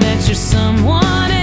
that you're someone